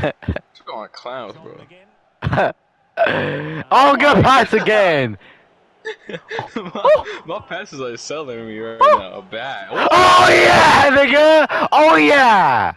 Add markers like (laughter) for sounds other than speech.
Took going on, cloud, bro? (laughs) oh, good pass again. (laughs) my, my passes like selling me right now. Bad. Oh yeah, nigga. Oh yeah.